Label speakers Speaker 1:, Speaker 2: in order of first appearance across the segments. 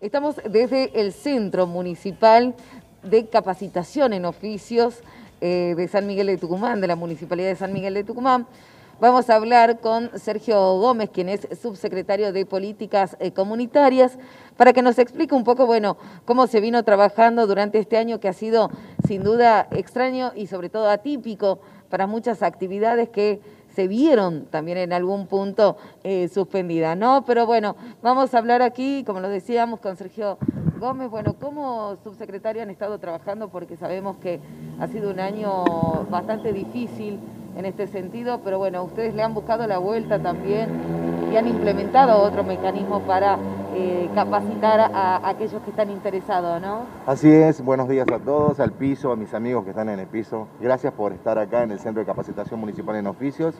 Speaker 1: Estamos desde el Centro Municipal de Capacitación en Oficios eh, de San Miguel de Tucumán, de la Municipalidad de San Miguel de Tucumán. Vamos a hablar con Sergio Gómez, quien es subsecretario de Políticas eh, Comunitarias, para que nos explique un poco, bueno, cómo se vino trabajando durante este año que ha sido sin duda extraño y sobre todo atípico para muchas actividades que se vieron también en algún punto eh, suspendidas, ¿no? Pero bueno, vamos a hablar aquí, como lo decíamos, con Sergio Gómez. Bueno, ¿cómo subsecretario han estado trabajando? Porque sabemos que ha sido un año bastante difícil en este sentido, pero bueno, ustedes le han buscado la vuelta también y han implementado otro mecanismo para eh, capacitar a, aquellos que están interesados, ¿no?
Speaker 2: Así es, buenos días a todos, al piso, a mis amigos que están en el piso. Gracias por estar acá en el Centro de Capacitación Municipal en Oficios.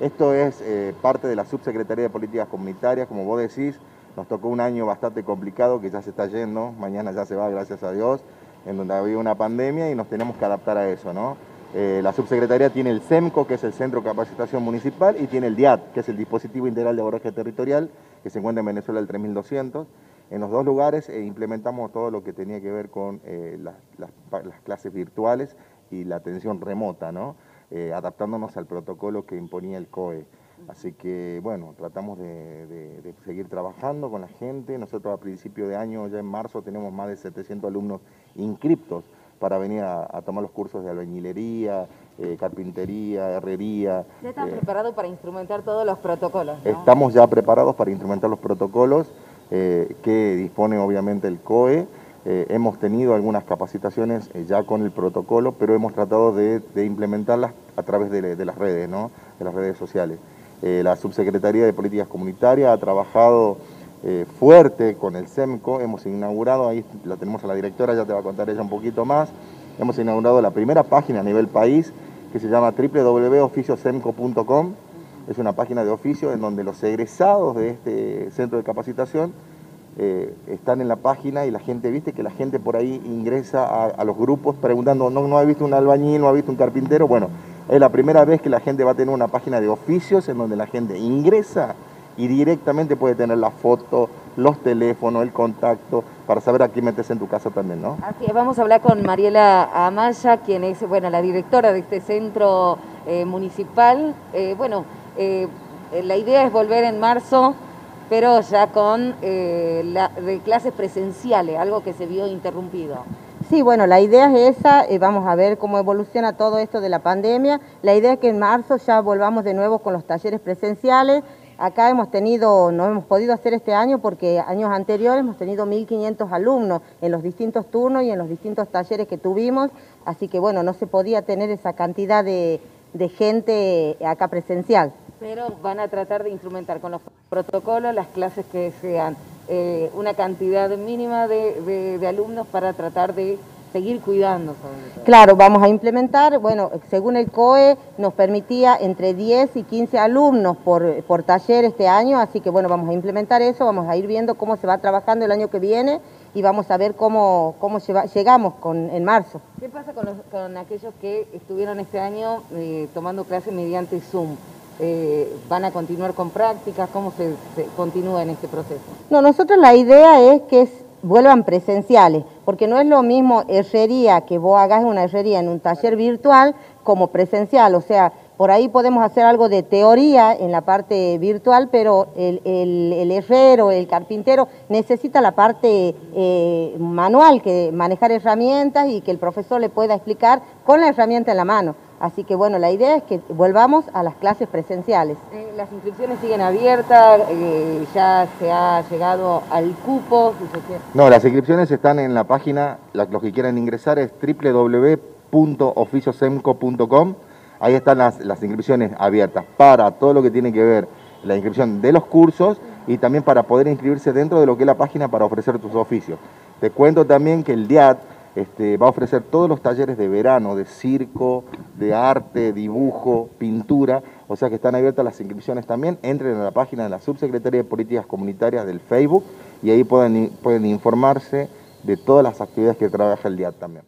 Speaker 2: Esto es eh, parte de la Subsecretaría de Políticas Comunitarias, como vos decís, nos tocó un año bastante complicado que ya se está yendo, mañana ya se va, gracias a Dios, en donde había una pandemia y nos tenemos que adaptar a eso, ¿no? Eh, la subsecretaría tiene el CEMCO, que es el Centro de Capacitación Municipal, y tiene el DIAT, que es el Dispositivo Integral de Abordaje Territorial, que se encuentra en Venezuela el 3200. En los dos lugares eh, implementamos todo lo que tenía que ver con eh, las, clases virtuales y la atención remota, ¿no? adaptándonos al protocolo que imponía el COE. Así que, bueno, tratamos de, seguir trabajando con la gente. Nosotros a principio de año, ya en marzo, tenemos más de 700 alumnos inscriptos para venir a, tomar los cursos de albañilería, eh, carpintería, herrería.
Speaker 1: ¿Ya están eh, preparados para instrumentar todos los protocolos?
Speaker 2: Estamos ya preparados para instrumentar los protocolos eh, que dispone obviamente el COE. hemos tenido algunas capacitaciones ya con el protocolo, pero hemos tratado de, implementarlas a través de, de, las redes, ¿no? de las redes sociales. la Subsecretaría de Políticas Comunitarias ha trabajado eh, fuerte con el SEMCO. Hemos inaugurado, ahí la tenemos a la directora, ya te va a contar ella un poquito más. Hemos inaugurado la primera página a nivel país que se llama www.oficiosemco.com. Es una página de oficio en donde los egresados de este centro de capacitación eh, están en la página y la gente, viste que la gente por ahí ingresa a, los grupos preguntando, no, no ha visto un albañil, no ha visto un carpintero. Bueno, es la primera vez que la gente va a tener una página de oficios en donde la gente ingresa y directamente puede tener la foto, los teléfonos, el contacto, para saber a quién metes en tu casa también, ¿no?
Speaker 1: Así es, vamos a hablar con Mariela Amaya, quien es, bueno, la directora de este centro eh, municipal. Eh, bueno, eh, la idea es volver en marzo, pero ya con la, de clases presenciales, algo que se vio interrumpido.
Speaker 3: Sí, bueno, la idea es esa, vamos a ver cómo evoluciona todo esto de la pandemia. La idea es que en marzo ya volvamos de nuevo con los talleres presenciales, Acá hemos tenido, no hemos podido hacer este año porque años anteriores hemos tenido 1.500 alumnos en los distintos turnos y en los distintos talleres que tuvimos, así que bueno, no se podía tener esa cantidad de, gente acá presencial.
Speaker 1: Pero van a tratar de instrumentar con los protocolos las clases que sean eh, una cantidad mínima de alumnos para tratar de seguir cuidando.
Speaker 3: Claro, vamos a implementar, bueno, según el COE nos permitía entre 10 y 15 alumnos por, por taller este año, así que bueno, vamos a implementar eso, vamos a ir viendo cómo se va trabajando el año que viene y vamos a ver cómo, cómo llegamos con, en marzo.
Speaker 1: ¿Qué pasa con, con aquellos que estuvieron este año eh, tomando clases mediante Zoom? Eh, van a continuar con prácticas? ¿Cómo se, se, continúa en este proceso?
Speaker 3: No, nosotros la idea es que vuelvan presenciales, porque no es lo mismo herrería que vos hagas una herrería en un taller virtual como presencial, o sea, por ahí podemos hacer algo de teoría en la parte virtual, pero el, el, herrero, el carpintero necesita la parte eh, manual, que manejar herramientas y que el profesor le pueda explicar con la herramienta en la mano. Así que bueno, la idea es que volvamos a las clases presenciales.
Speaker 1: Eh, las inscripciones siguen abiertas, eh, ya se ha llegado al cupo.
Speaker 2: No, las inscripciones están en la página, los que quieran ingresar es www.oficiosemco.com. Ahí están las, las inscripciones abiertas para todo lo que tiene que ver la inscripción de los cursos y también para poder inscribirse dentro de lo que es la página para ofrecer tus oficios. Te cuento también que el DIAT este, va a ofrecer todos los talleres de verano, de circo, de arte, dibujo, pintura, o sea que están abiertas las inscripciones también. Entren a la página de la Subsecretaría de Políticas Comunitarias del Facebook y ahí pueden, pueden informarse de todas las actividades que trabaja el DIAT también.